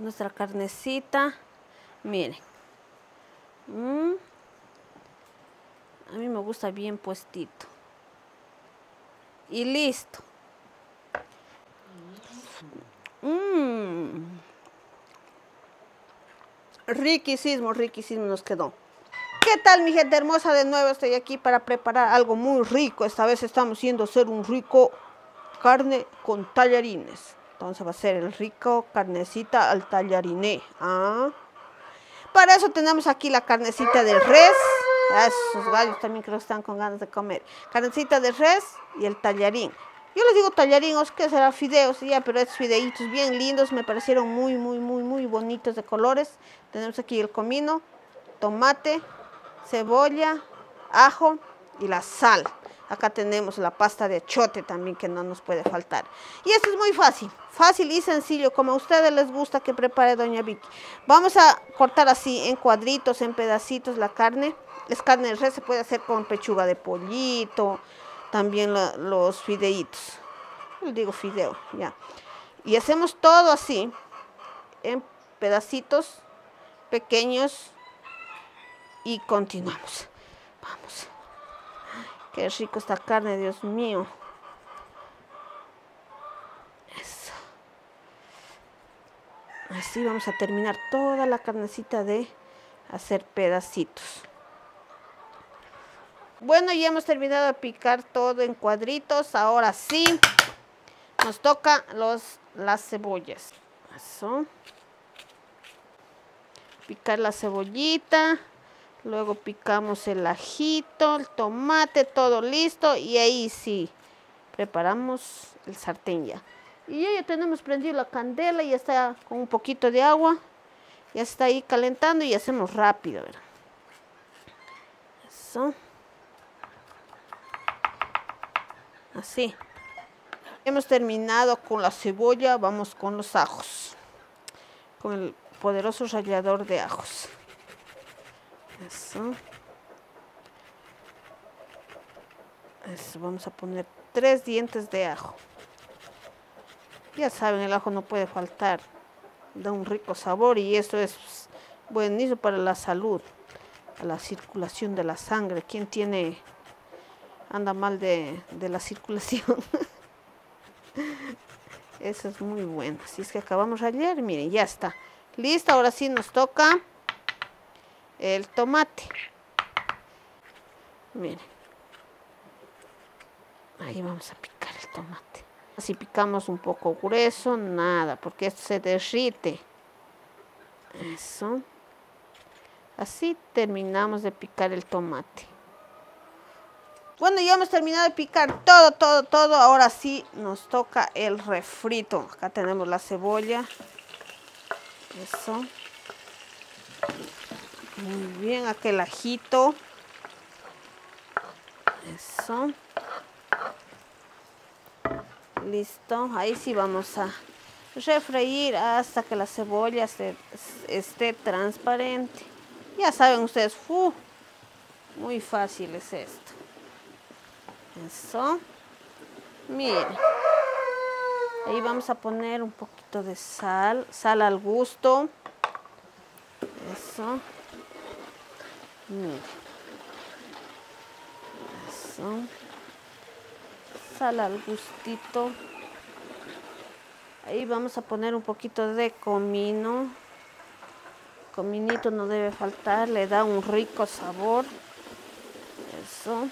nuestra carnecita. Miren. Mm. A mí me gusta bien puestito. Y listo. Mmm. Riquísimo, riquísimo nos quedó. ¿Qué tal mi gente hermosa? De nuevo estoy aquí para preparar algo muy rico. Esta vez estamos yendo a hacer un rico carne con tallarines. Entonces va a ser el rico carnecita al tallariné. ¿ah? Para eso tenemos aquí la carnecita de res. Esos gallos también creo que están con ganas de comer. Carnecita de res y el tallarín. Yo les digo tallarinos, que será fideos, ya, pero estos fideitos bien lindos, me parecieron muy, muy, muy, muy bonitos de colores. Tenemos aquí el comino, tomate, cebolla, ajo y la sal. Acá tenemos la pasta de achote también que no nos puede faltar. Y esto es muy fácil, fácil y sencillo, como a ustedes les gusta que prepare doña Vicky. Vamos a cortar así en cuadritos, en pedacitos la carne. Es carne de res, se puede hacer con pechuga de pollito, también los fideitos. Yo digo fideo, ya. Y hacemos todo así, en pedacitos pequeños y continuamos. Vamos. Qué rico esta carne, Dios mío. Eso. Así vamos a terminar toda la carnecita de hacer pedacitos. Bueno, ya hemos terminado de picar todo en cuadritos. Ahora sí, nos toca los, las cebollas. Eso. Picar la cebollita. Luego picamos el ajito, el tomate, todo listo. Y ahí sí, preparamos el sartén ya. Y ya, ya tenemos prendido la candela, ya está con un poquito de agua. Ya está ahí calentando y hacemos rápido, ¿verdad? Eso. así. Hemos terminado con la cebolla, vamos con los ajos. Con el poderoso rallador de ajos. Eso. Vamos a poner tres dientes de ajo. Ya saben, el ajo no puede faltar. Da un rico sabor y esto es buenísimo para la salud, para la circulación de la sangre. ¿Quién tiene anda mal de, la circulación. Eso es muy bueno. Así es que acabamos ayer, miren, ya está. Listo, ahora sí nos toca el tomate. Miren. Ahí vamos a picar el tomate. Así picamos un poco grueso, nada, porque esto se derrite. Eso. Así terminamos de picar el tomate. Bueno, ya hemos terminado de picar todo, todo, todo. Ahora sí nos toca el refrito. Acá tenemos la cebolla. Eso. Muy bien, aquel ajito. Eso. Listo. Ahí sí vamos a refreír hasta que la cebolla esté transparente. Ya saben ustedes, muy fácil es esto. Eso. Miren. Ahí vamos a poner un poquito de sal. Sal al gusto. Eso. Eso. Sal al gustito. Ahí vamos a poner un poquito de comino. Cominito no debe faltar, le da un rico sabor. Eso.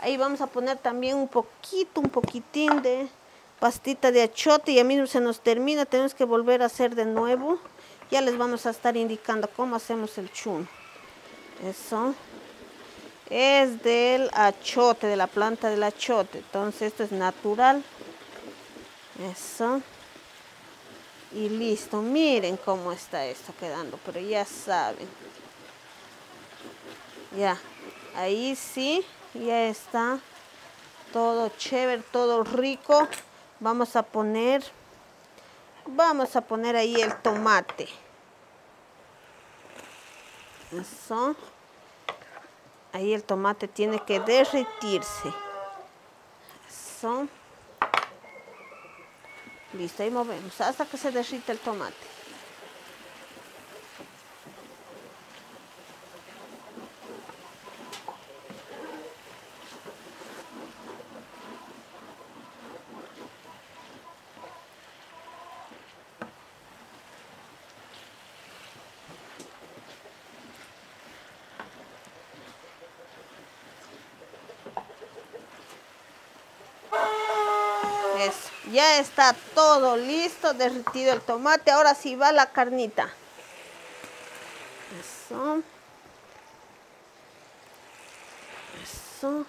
Ahí vamos a poner también un poquito, un poquitín de pastita de achote y a mí se nos termina, tenemos que volver a hacer de nuevo. Ya les vamos a estar indicando cómo hacemos el chun. Eso. Es del achote, de la planta del achote. Entonces esto es natural. Eso. Y listo. Miren cómo está esto quedando. Pero ya saben. Ya. Ahí sí ya está todo chévere, todo rico. Vamos a poner, vamos a poner ahí el tomate. Eso. Ahí el tomate tiene que derretirse. Eso. Listo, ahí movemos hasta que se derrita el tomate. Ya está todo listo, derretido el tomate. Ahora sí va la carnita. Eso. Eso.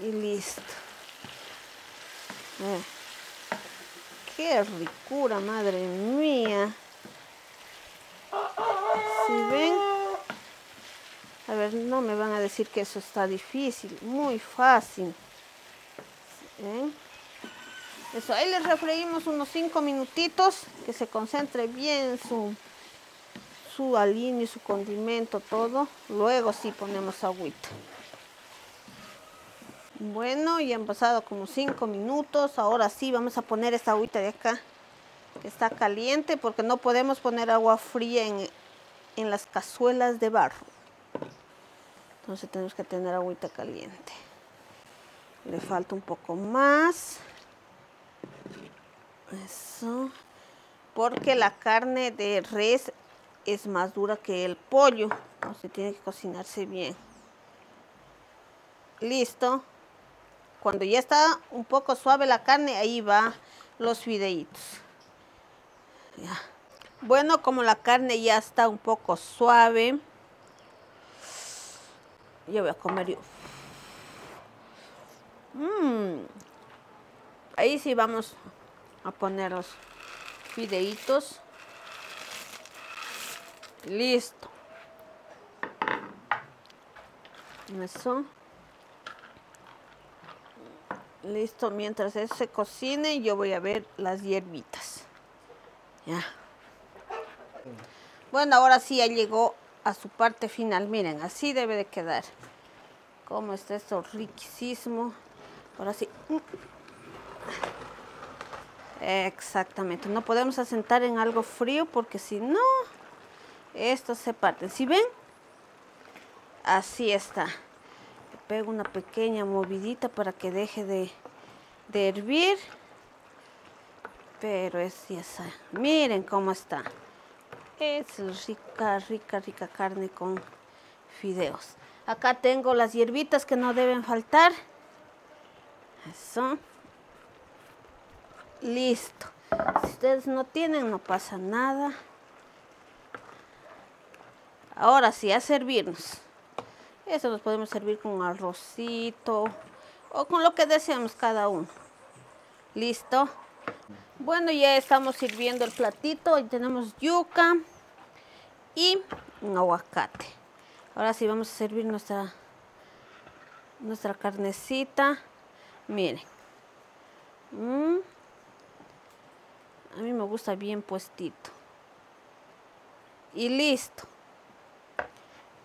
Y listo. Eh. Qué ricura, madre mía. Si ven? Ver, no me van a decir que eso está difícil, muy fácil. Eso, ahí les refreímos unos 5 minutitos, que se concentre bien su, su alineo y su condimento, todo. Luego sí ponemos agüita. Bueno, ya han pasado como 5 minutos. Ahora sí vamos a poner esta agüita de acá, que está caliente, porque no podemos poner agua fría en, en las cazuelas de barro. Entonces tenemos que tener agüita caliente. Le falta un poco más. Eso. Porque la carne de res es más dura que el pollo. Entonces tiene que cocinarse bien. Listo. Cuando ya está un poco suave la carne, ahí va los fideitos. Bueno, como la carne ya está un poco suave, yo voy a comer yo. Mm. Ahí sí vamos a poner los fideitos. Listo. Eso. Listo, mientras eso se cocine, yo voy a ver las hierbitas. Ya. Bueno, ahora sí ya llegó a su parte final. Miren, así debe de quedar. Como está esto riquísimo. Ahora sí. Exactamente. No podemos asentar en algo frío porque si no, estos se parten. ¿Sí ven? Así está. Pego una pequeña movidita para que deje de, de hervir. Pero es esa. Miren cómo está. Es rica, rica, rica carne con fideos. Acá tengo las hierbitas que no deben faltar. Eso. Listo. Si ustedes no tienen, no pasa nada. Ahora sí, a servirnos. Eso los podemos servir con arrocito o con lo que deseamos cada uno. Listo. Bueno, ya estamos sirviendo el platito. Y tenemos yuca y un aguacate. Ahora sí vamos a servir nuestra, nuestra carnecita. Miren. Mm. A mí me gusta bien puestito. Y listo.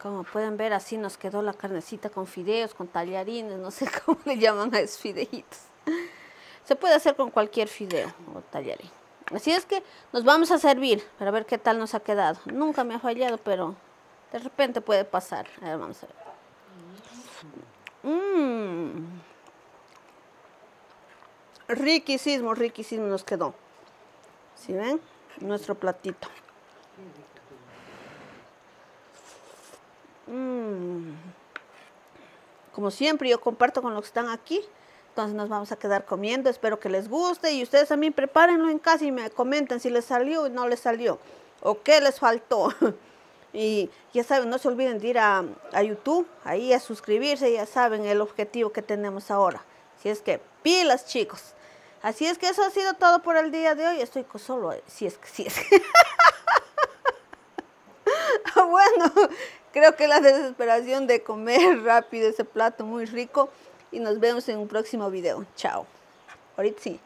Como pueden ver, así nos quedó la carnecita con fideos, con tallarines, no sé cómo le llaman a esos fideitos. Se puede hacer con cualquier fideo o tallarín. Así es que nos vamos a servir para ver qué tal nos ha quedado. Nunca me ha fallado, pero de repente puede pasar. A ver, vamos a ver. Mmm. Riquísimo, riquísimo nos quedó. ¿Sí ven? Nuestro platito. Mmm. Como siempre, yo comparto con los que están aquí. Entonces nos vamos a quedar comiendo, espero que les guste y ustedes también prepárenlo en casa y me comenten si les salió o no les salió o qué les faltó. y ya saben, no se olviden de ir a, a, YouTube, ahí a suscribirse, ya saben el objetivo que tenemos ahora. Si es que pilas chicos. Así es que eso ha sido todo por el día de hoy. Estoy solo, si es que, si es que. bueno, creo que la desesperación de comer rápido ese plato muy rico y nos vemos en un próximo video. Chao. Ahorita sí.